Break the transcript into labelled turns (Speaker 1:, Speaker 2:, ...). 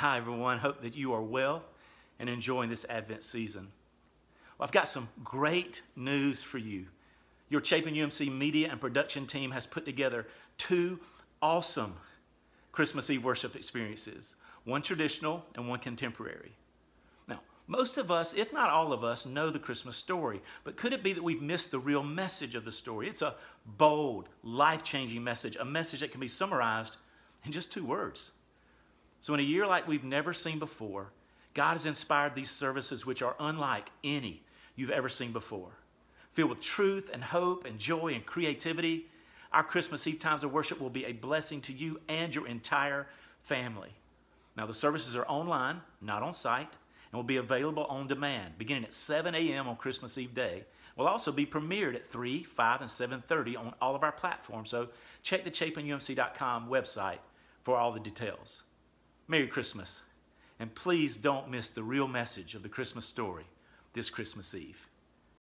Speaker 1: Hi, everyone. Hope that you are well and enjoying this Advent season. Well, I've got some great news for you. Your Chapin UMC media and production team has put together two awesome Christmas Eve worship experiences one traditional and one contemporary. Now, most of us, if not all of us, know the Christmas story, but could it be that we've missed the real message of the story? It's a bold, life changing message, a message that can be summarized in just two words so, in a year like we've never seen before, God has inspired these services which are unlike any you've ever seen before. Filled with truth and hope and joy and creativity, our Christmas Eve times of worship will be a blessing to you and your entire family. Now, the services are online, not on site, and will be available on demand beginning at 7 a.m. on Christmas Eve day. Will also be premiered at 3, 5, and 7.30 on all of our platforms, so check the chapinumc.com website for all the details. Merry Christmas. And please don't miss the real message of the Christmas story this Christmas Eve.